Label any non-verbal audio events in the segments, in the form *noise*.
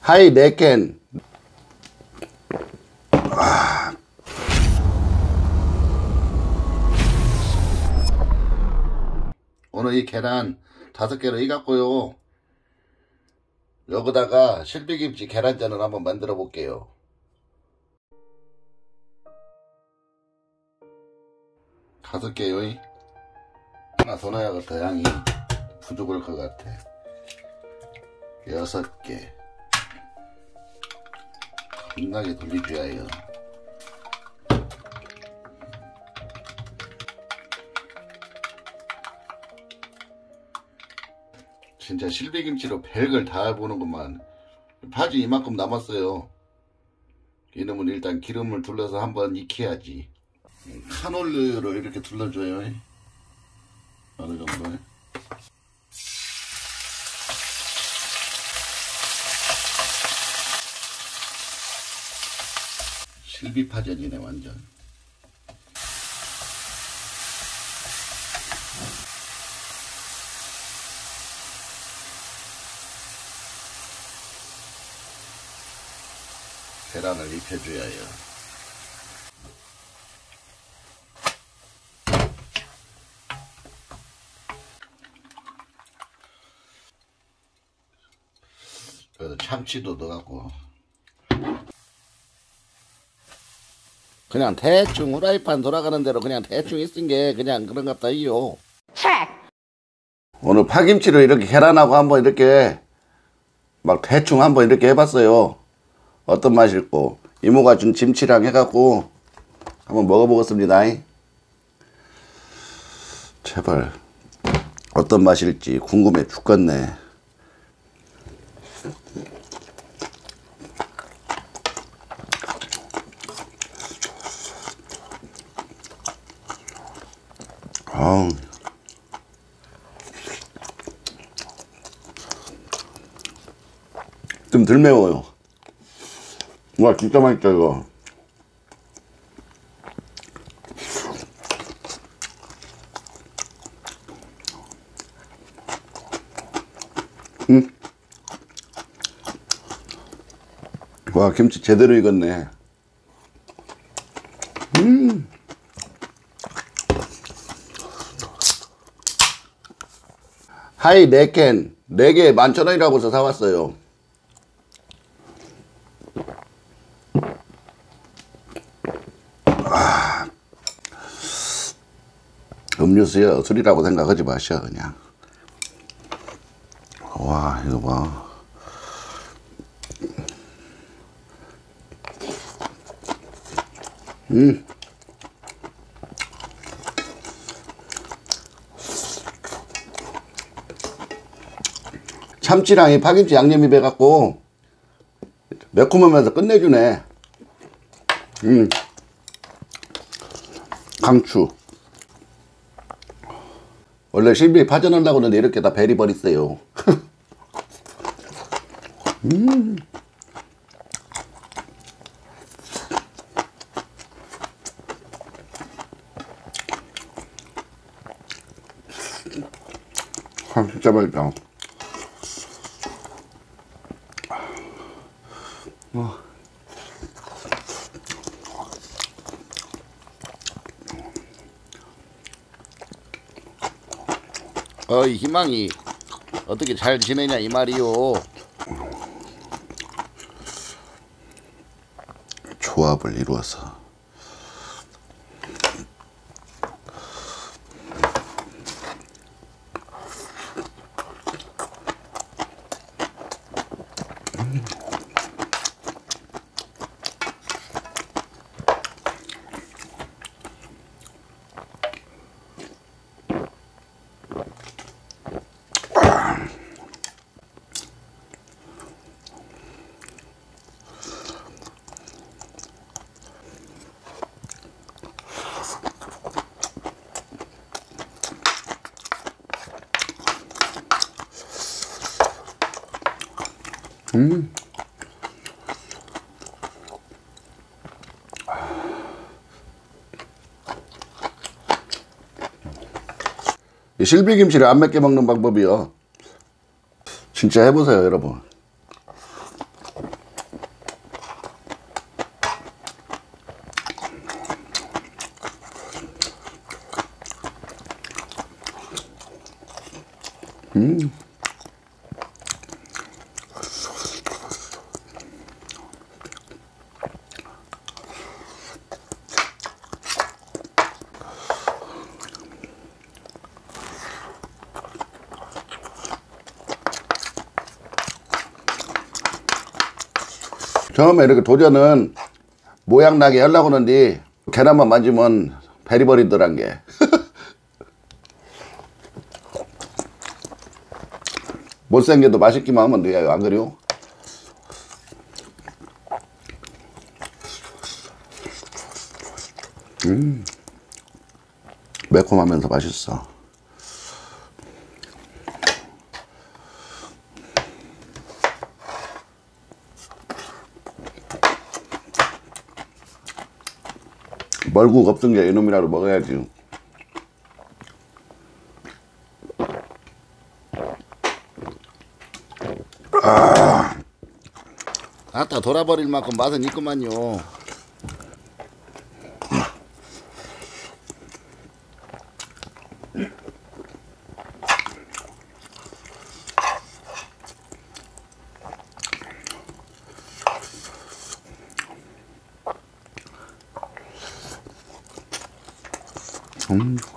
하이 네켄 오늘 이 계란 다섯 개를 익었고요. 여기다가 실비김치 계란전을 한번 만들어 볼게요 다섯 개요 하나 더 넣어야겠다 양이. 부족할 것 같아. 여섯 개. 겁나게 돌리줘야 해요. 진짜 실비김치로 별걸 다 해보는구만 파지 이만큼 남았어요. 이놈은 일단 기름을 둘러서 한번 익혀야지 카놀루로 이렇게 둘러줘요. 어느 정도. 실비파전이네 완전. 계란을 입혀줘야 해요 참치도 넣어갖고. 그냥 대충 후라이판 돌아가는 대로 그냥 대충 있은 게 그냥 그런 갑다 이요. 오늘 파김치를 이렇게 계란하고 한번 이렇게 막 대충 한번 이렇게 해봤어요. 어떤 맛일고. 이모가 준 김치랑 해갖고 한번 먹어보겠습니다. 제발. 어떤 맛일지 궁금해 죽겠네 좀 덜 매워요. 와, 진짜 맛있다, 이거. 음. 와, 김치 제대로 익었네. 하이 네캔 4개 만천원이라고 해서 사왔어요 음료수요 술이라고 생각하지 마셔 그냥 와 이거 봐 음. 참치랑 이 파김치 양념이 배갖고 매콤하면서 끝내주네. 음. 강추. 원래 실비 파전하려고 하는데 이렇게 다 베리 버렸어요. 음. 아, 진짜 맛있다. 어 이 희망이 어떻게 잘 지내냐 이 말이요 조합을 이루어서 음. 이 실비김치를 안 맵게 먹는 방법이요. 진짜 해보세요, 여러분. 처음에 이렇게 도전은 모양 나게 하려고 하는데 계란만 만지면 베리 버리더란 게. *laughs* 못생겨도 맛있기만 하면 돼요. 안 그래요? 음. 매콤하면서 맛있어. 멀국 없던 게 이놈이라도 먹어야지. 아, 아따 돌아버릴 만큼 맛은 있구만요. Und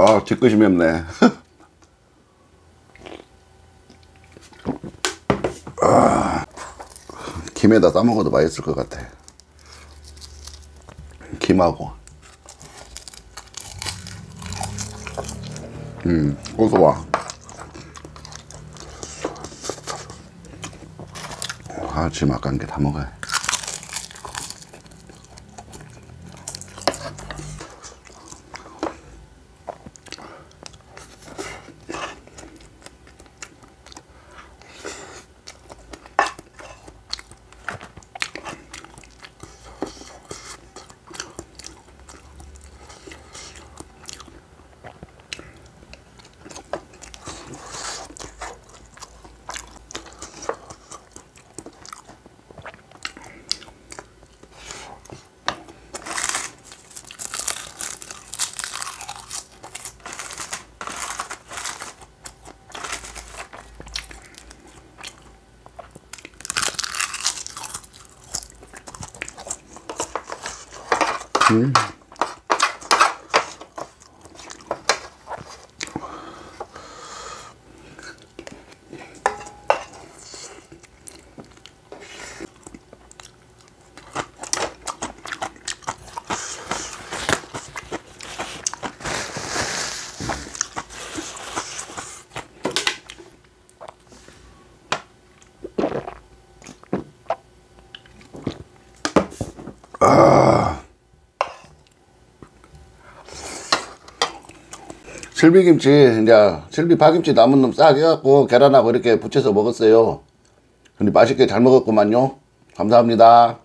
아, 뒤끝이 맵네. *laughs* 아, 김에다 싸먹어도 맛있을 것 같아. 김하고. 음, 고소와. 아, 지금 아까운 게 다 먹어야 해. 실비김치 이제 실비 파김치 남은 놈 싹 해갖고 계란하고 이렇게 부쳐서 먹었어요. 근데 맛있게 잘 먹었구만요. 감사합니다.